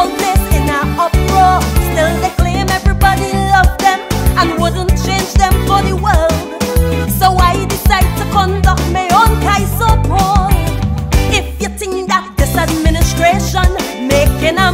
boldness in our uproar. Still they claim everybody loved them And wouldn't change them for the world. So I decide to conduct my own Kaiser poll If you think that this administration making a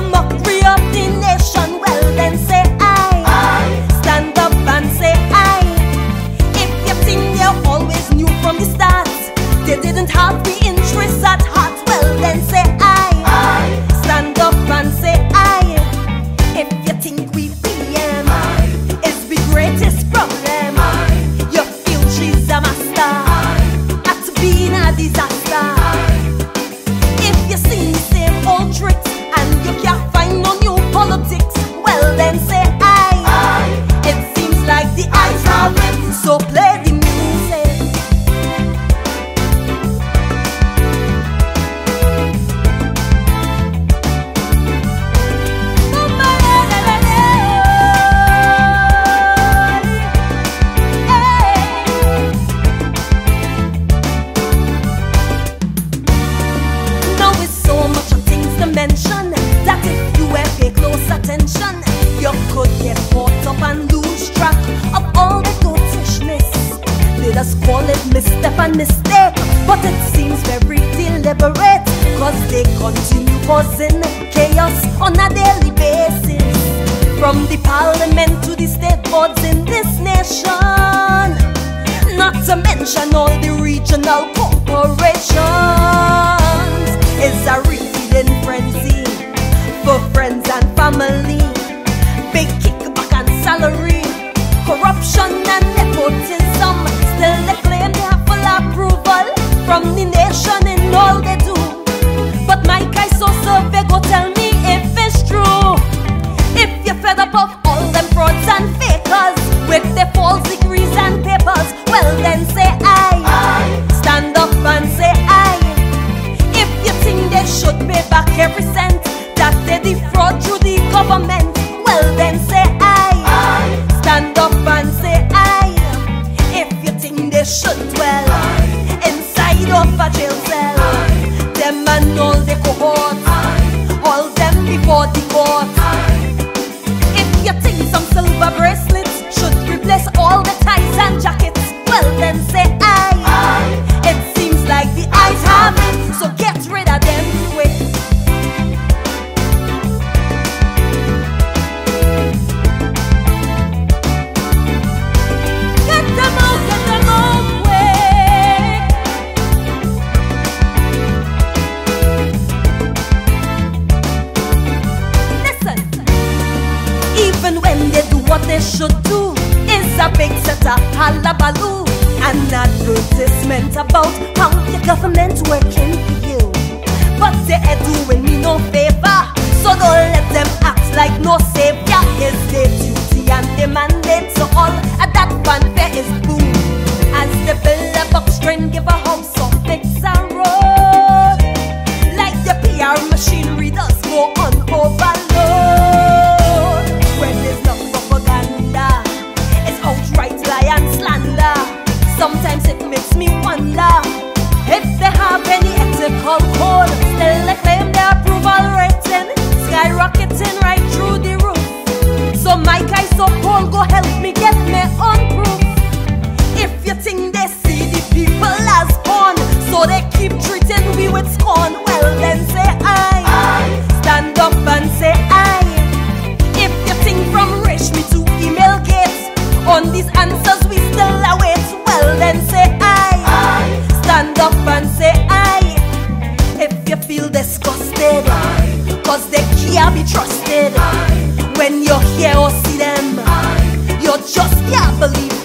mistake, but it seems very deliberate. Cause they continue causing chaos on a daily basis. From the parliament to the state boards in this nation. Not to mention all the regional corporations. Should do is a big set setter, halabaloo. An advertisement about how the government's working for you. But they are doing me no favor, so don't let them act like no savior. is their duty and demand. of believe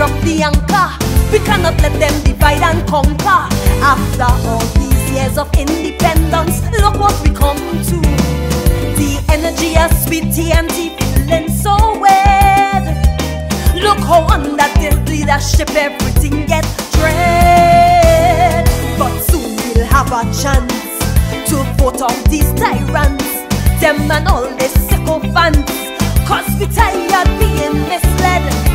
Drop the anchor. We cannot let them divide and conquer. After all these years of independence, look what we come to. The energy is sweet T&T feeling so weird. Look how under the leadership everything gets dread. But soon we'll have a chance to vote out these tyrants, them and all these sycophants. Cause we tired being misled.